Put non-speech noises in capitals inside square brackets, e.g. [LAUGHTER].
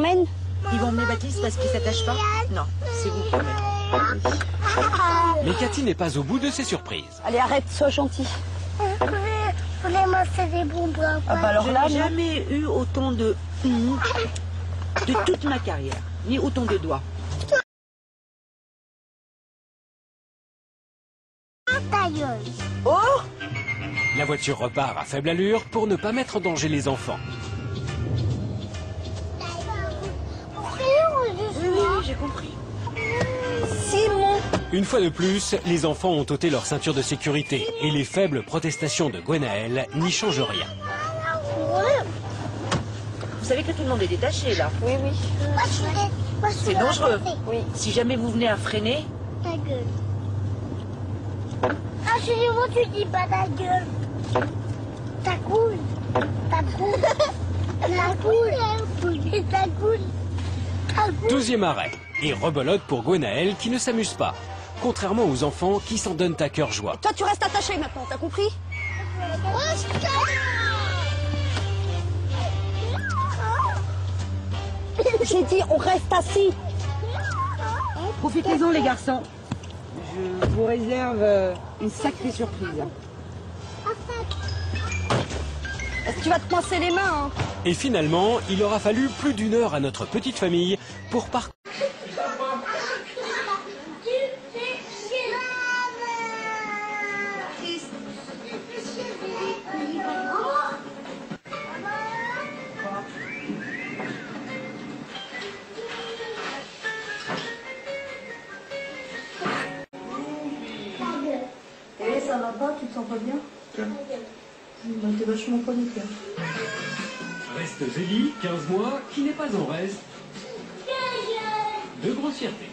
emmène Ils vont emmener Baptiste parce qu'il s'attache pas Non, c'est vous qui emmenez. Mais Cathy n'est pas au bout de ses surprises. Allez, arrête, sois gentil. Je voulais, manger des bonbons. Ah bah alors Je là, n'ai non. jamais eu autant de de toute ma carrière, ni autant de doigts. Oh La voiture repart à faible allure pour ne pas mettre en danger les enfants. Une fois de plus, les enfants ont ôté leur ceinture de sécurité et les faibles protestations de Gwenaël n'y changent rien. Vous savez que tout le monde est détaché là. Oui, oui. Je je C'est dangereux. Oui. Si jamais vous venez à freiner, Ta gueule. Ah, Excusez-moi, tu dis pas ta gueule. Ta. [LAUGHS] Ta coule. Ta coule. Ta coule. Ta coule. Deuxième arrêt. Et rebelote pour Gwenaël qui ne s'amuse pas. Contrairement aux enfants qui s'en donnent à cœur joie. Toi, tu restes attaché maintenant, t'as compris J'ai dit, on reste assis. profitez-en les garçons. Je vous réserve euh, une sacrée surprise. Est-ce que tu vas te coincer les mains hein? Et finalement, il aura fallu plus d'une heure à notre petite famille pour parcourir ça va pas, tu te sens pas bien Bah, t'es vachement pas du cœur. Reste Zélie, 15 mois, qui n'est pas en reste de grossièreté.